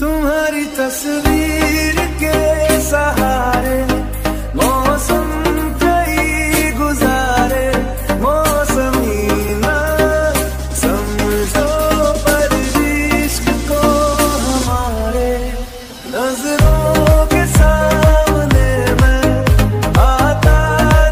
तुम्हारी तस्वीर के सहारे मौसम कई गुजारे मौसम समझो पर को हमारे नज़रों